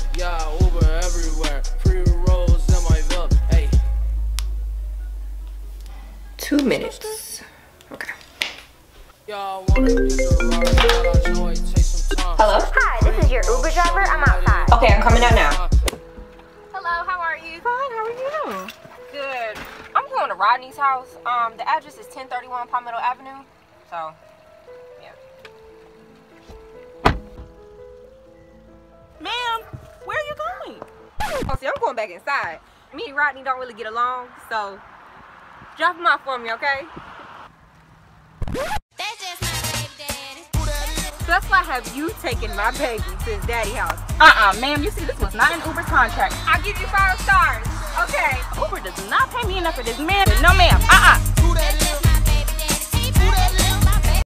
up. Yeah, Uber everywhere. Pre rolls in my cup. Hey. Two minutes. Okay. Y'all wanna get the ride, but I know it takes some time. Hello? Hi, this is your Uber driver. I'm outside. Okay, I'm coming out now. Hello, how are you? Fine, how are you? Good. I'm going to Rodney's house. Um, the address is 1031 Palmetto Avenue. So, Oh, see, I'm going back inside. Me and Rodney don't really get along, so drop him off for me, okay? That's just my baby daddy. So why have you taken my baby to his daddy house. Uh-uh, ma'am, you see this was not an Uber contract. I'll give you five stars. Okay. Uber does not pay me enough for this man. No, ma'am. Uh-uh. That's